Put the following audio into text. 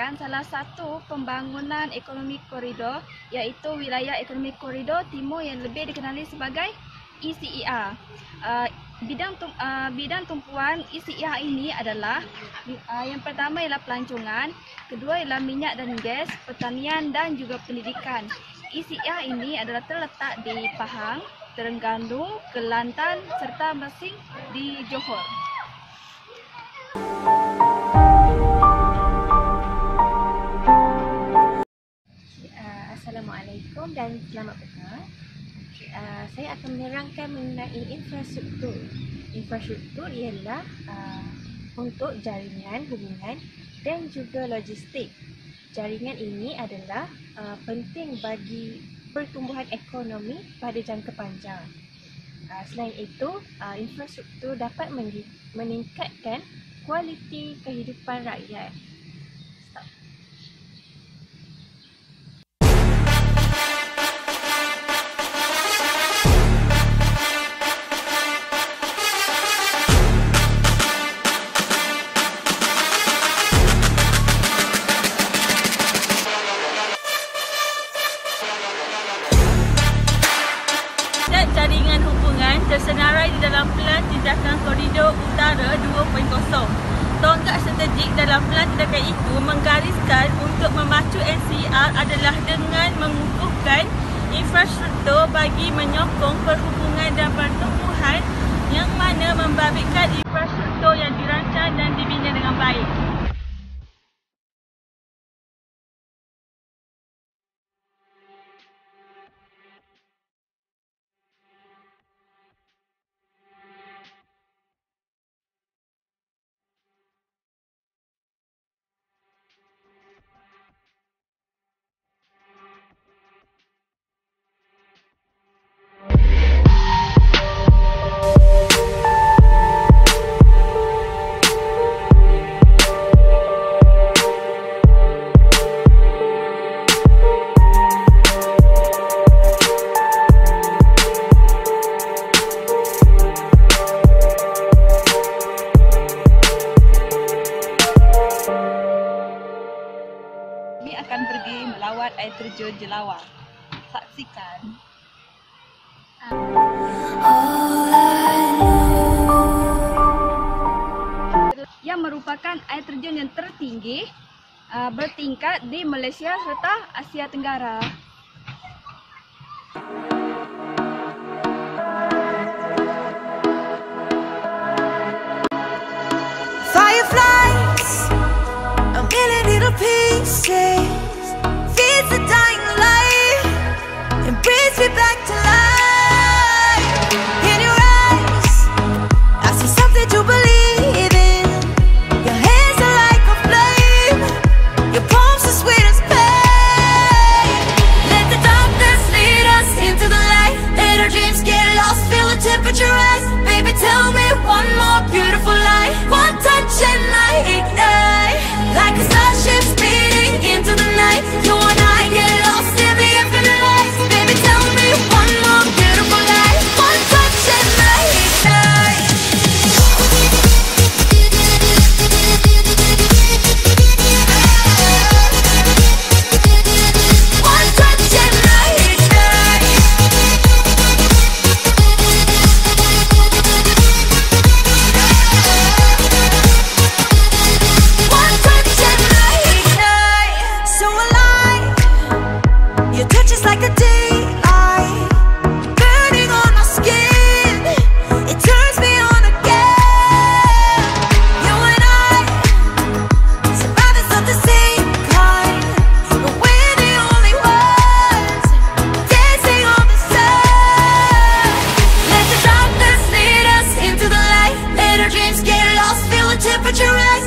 merupakan salah satu pembangunan ekonomi koridor iaitu wilayah ekonomi koridor timur yang lebih dikenali sebagai ECER. Uh, bidang uh, bidang tumpuan ECER ini adalah uh, yang pertama ialah pelancongan, kedua ialah minyak dan gas, pertanian dan juga pendidikan. ECER ini adalah terletak di Pahang, Terengganu, Kelantan serta Mesing di Johor. Assalamualaikum dan selamat petang. Uh, saya akan menerangkan mengenai infrastruktur. Infrastruktur ialah uh, untuk jaringan hubungan dan juga logistik. Jaringan ini adalah uh, penting bagi pertumbuhan ekonomi pada jangka panjang. Uh, selain itu, uh, infrastruktur dapat meningkatkan kualiti kehidupan rakyat. Tersenarai di dalam Pelan Tindakan Koridor Utara 2.0. Tonggak strategik dalam pelan tindakan itu menggariskan untuk memacu NCR adalah dengan mengukuhkan infrastruktur bagi menyokong perhubungan melawat air terjun Jelawa. Saksikan. Yang merupakan air terjun yang tertinggi uh, bertingkat di Malaysia serta Asia Tenggara. Fireflies, little pieces. You're right.